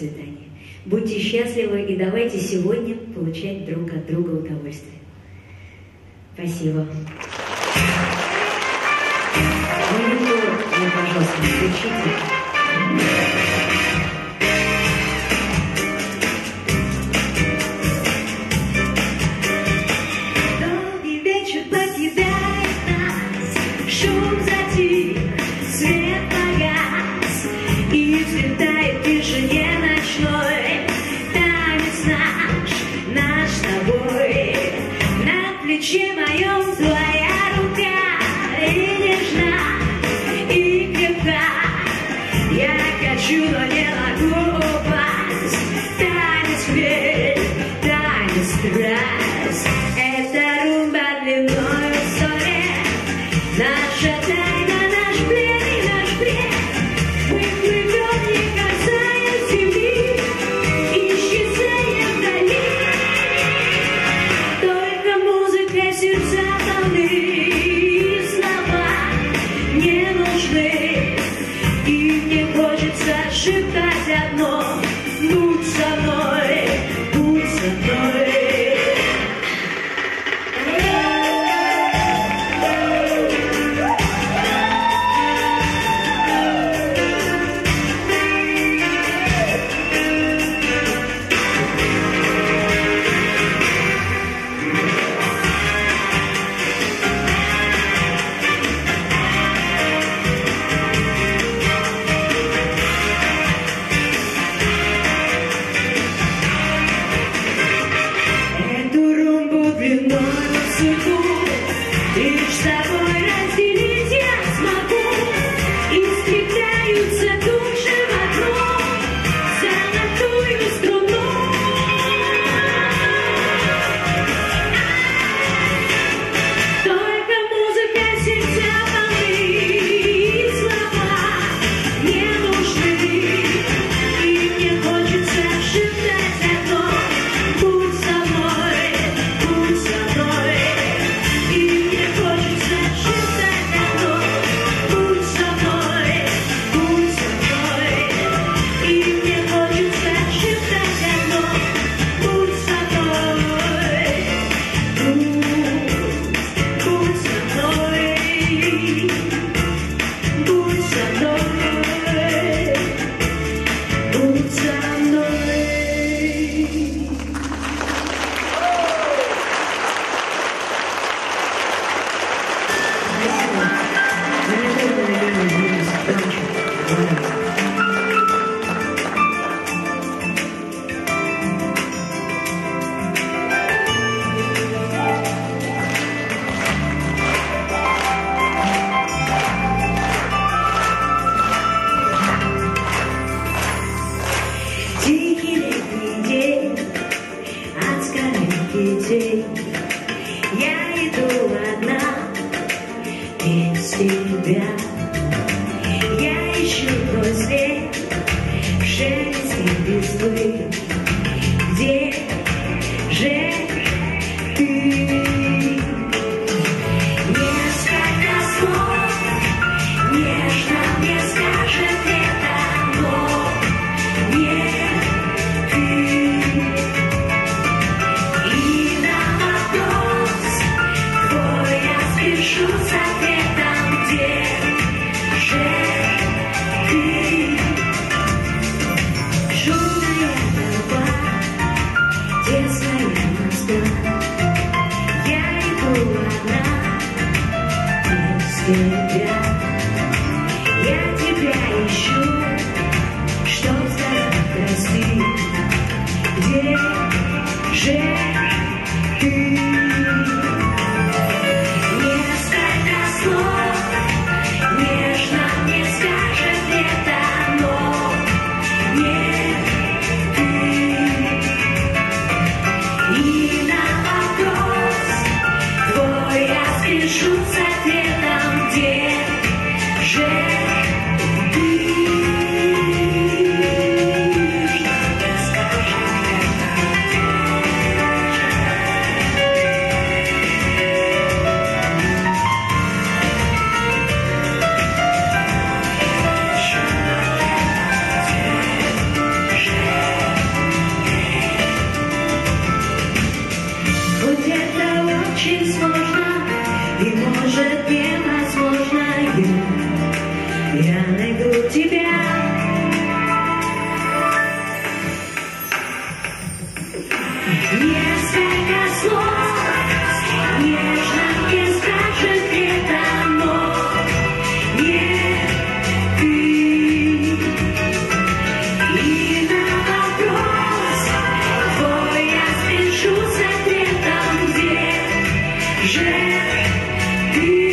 процветания. Будьте счастливы и давайте сегодня получать друг от друга удовольствие. Спасибо. Монитор, пожалуйста, включите. J'ai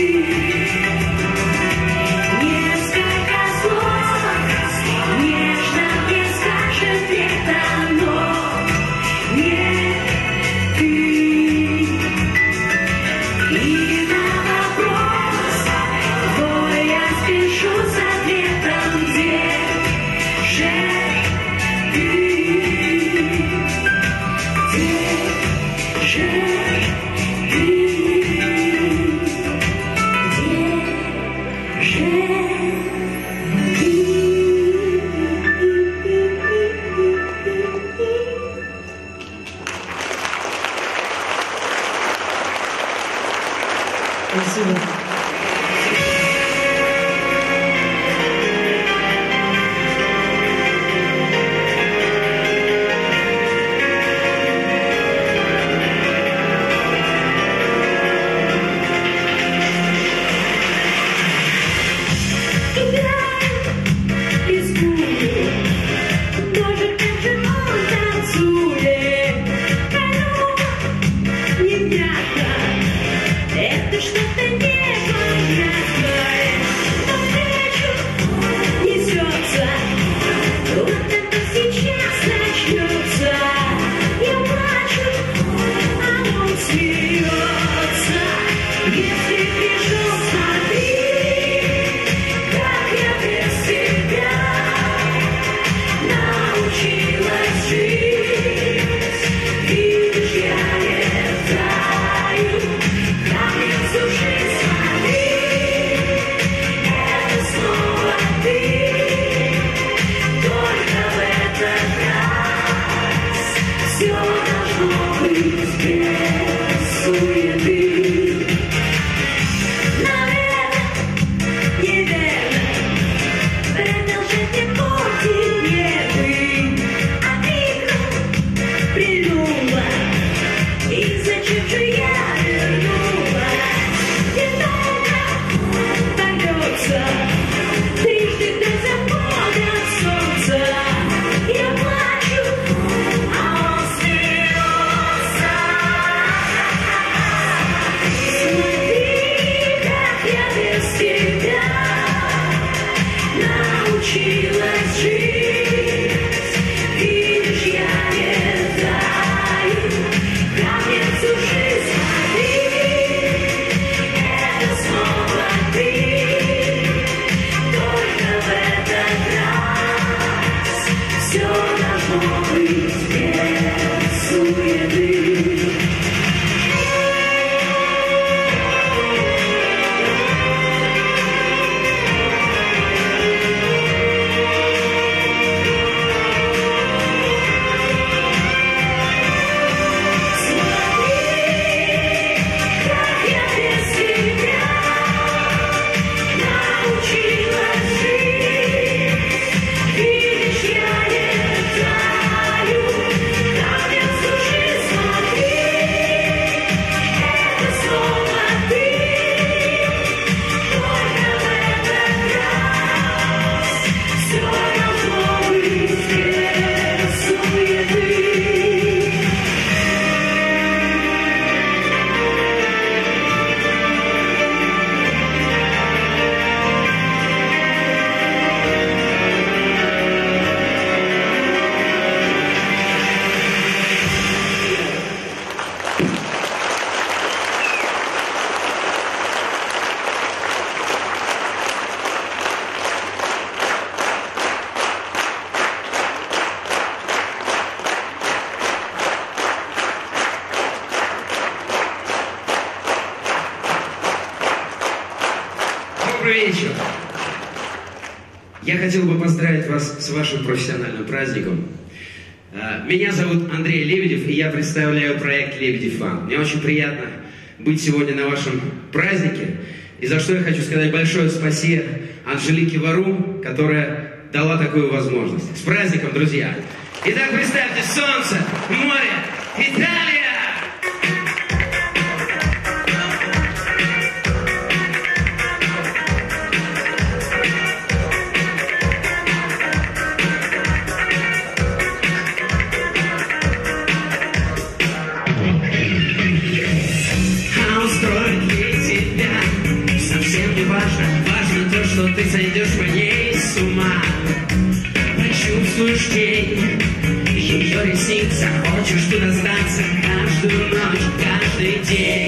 вечер! Я хотел бы поздравить вас с вашим профессиональным праздником. А, меня зовут Андрей Лебедев, и я представляю проект «Лебедев Фан». Мне очень приятно быть сегодня на вашем празднике, и за что я хочу сказать большое спасибо Анжелике Варум, которая дала такую возможность. С праздником, друзья! Итак, представьте солнце, море, Италия! ты ночь каждый день.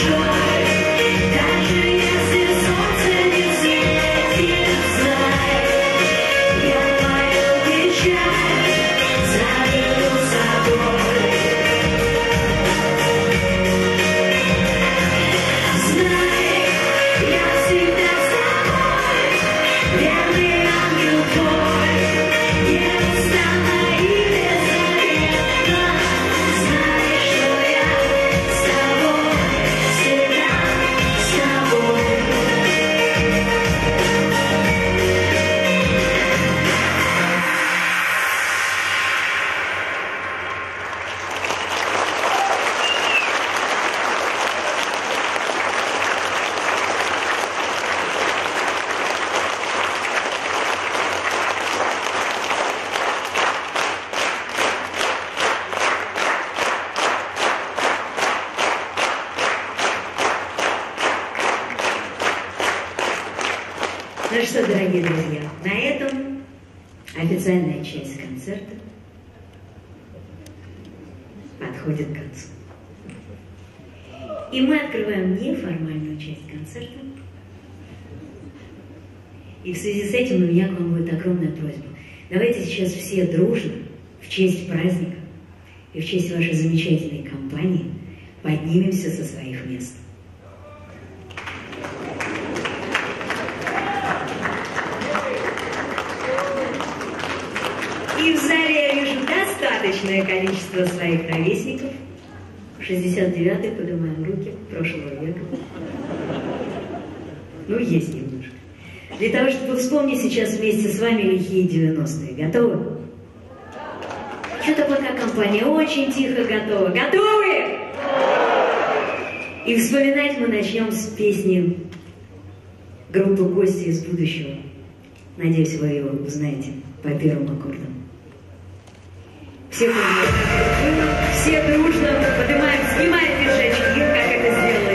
Ну И мы открываем неформальную часть концерта. И в связи с этим у меня к вам будет огромная просьба. Давайте сейчас все дружно, в честь праздника и в честь вашей замечательной компании поднимемся со своих мест. И в зале я вижу достаточное количество своих ровесников. 69-й, поднимаем руки, прошлого века. Ну, есть немножко. Для того, чтобы вспомнить сейчас вместе с вами лихие 90-е. Готовы? Что-то пока компания очень тихо готова. Готовы? И вспоминать мы начнем с песни группы «Гости из будущего». Надеюсь, вы ее узнаете по первым аккордам. Все, дружно поднимаем, снимаем пиджачки, как это сделала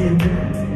Amen.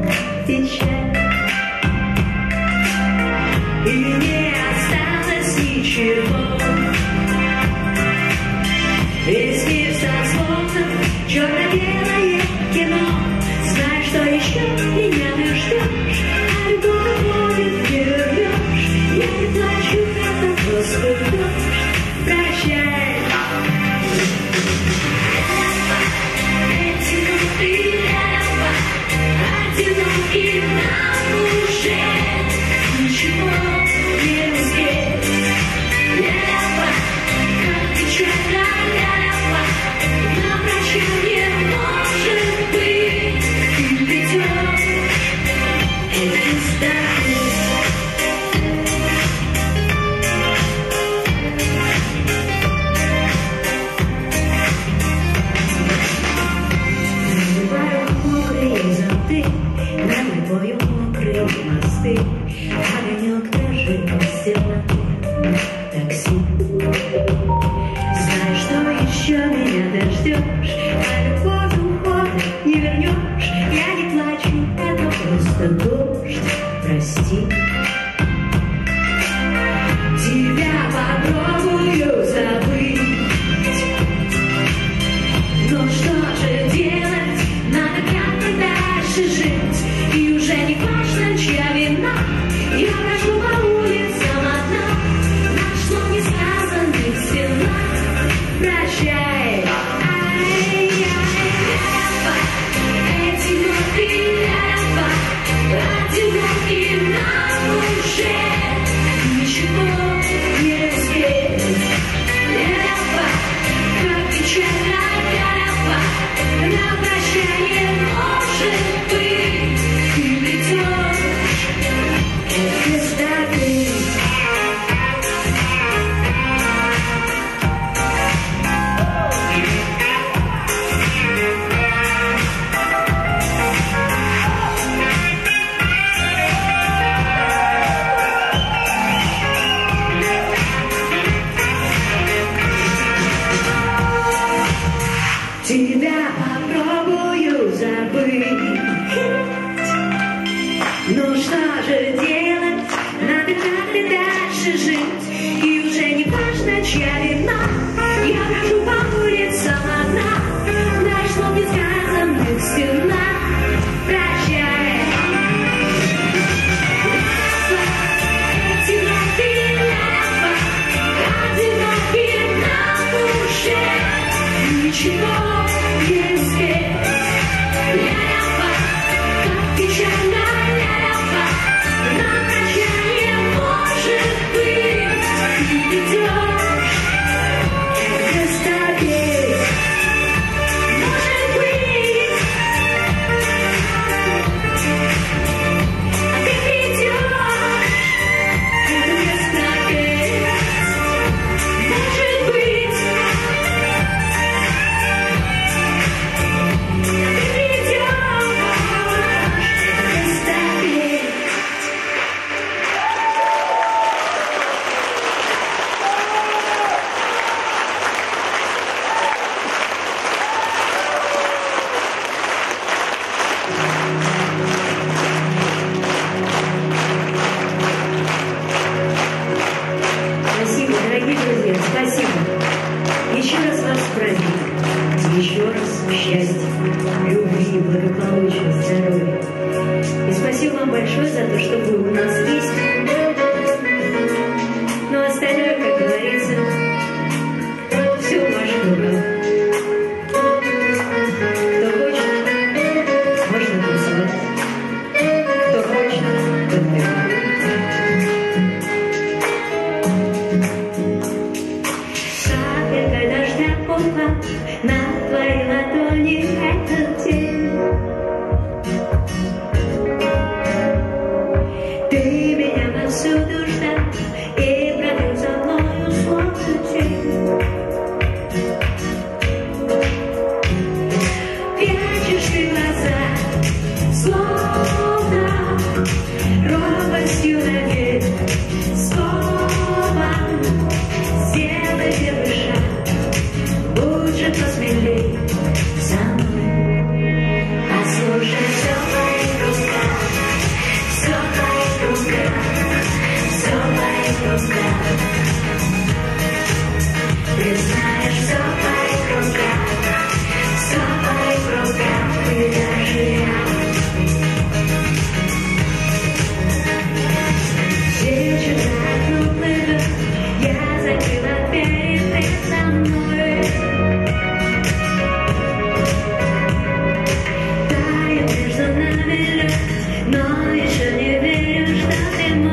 Что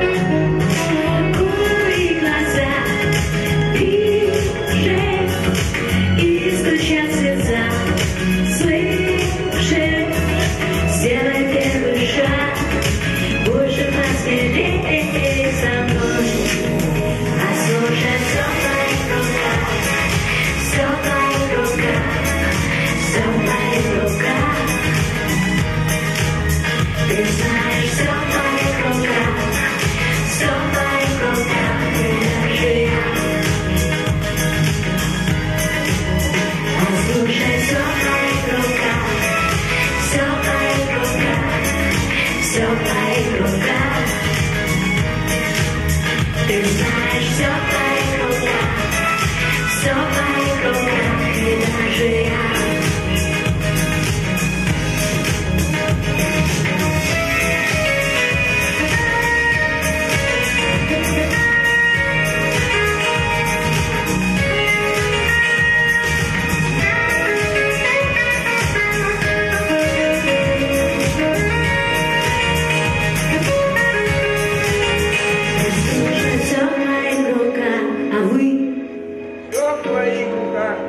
ты foi lugar.